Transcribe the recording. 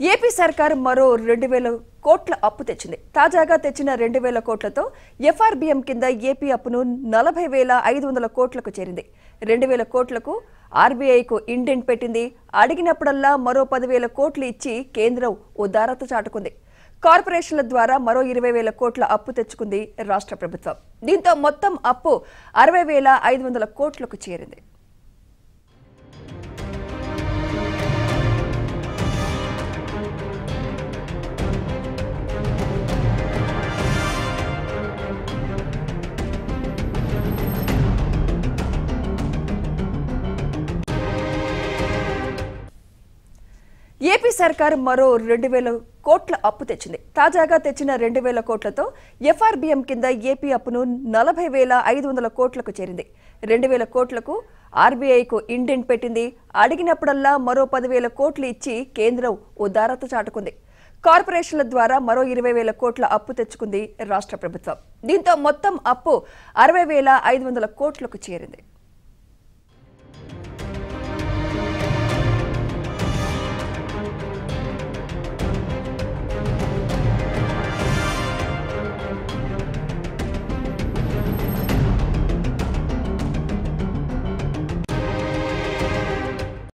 AP సర్కార్ మరో రెండు వేల కోట్ల అప్పు తెచ్చింది. తాజాగా తెచ్చిన రెండు వేల కోట్లతో ఎఫ్ఆర్బిఎం కింద ఏపీ అప్పును నలభై వేల ఐదు వందల కోట్లకు చేరింది. రెండు వేల కోట్లకు ఆర్బీఐకు ఇండెంట్ పెట్టింది. అడిగినప్పుడల్లా మరో పదివేల కోట్లు ఇచ్చి కేంద్రం ఉదారత చాటుకుంది. కార్పొరేషన్ల ద్వారా మరో ఇరవై వేల కోట్ల అప్పు తెచ్చుకుంది రాష్ట్ర ప్రభుత్వం. దీంతో మొత్తం అప్పు అరవై వేల ఐదు వందల కోట్లకు చేరింది. ఏపీ సర్కార్ మరో రెండు వేల కోట్ల అప్పు తెచ్చింది. తాజాగా తెచ్చిన రెండు వేల కోట్లతో ఎఫ్ఆర్బిఎం కింద ఏపీ అప్పును నలభై వేల ఐదు వందల కోట్లకు చేరింది. రెండు వేల కోట్లకు ఆర్బీఐకు ఇండెంట్ పెట్టింది. అడిగినప్పుడల్లా మరో పదివేల కోట్లు ఇచ్చి కేంద్రం ఉదారత చాటుకుంది. కార్పొరేషన్ల ద్వారా మరో ఇరవై వేల కోట్ల అప్పు తెచ్చుకుంది రాష్ట్ర ప్రభుత్వం. దీంతో మొత్తం అప్పు అరవై వేల ఐదు వందల కోట్లకు చేరింది.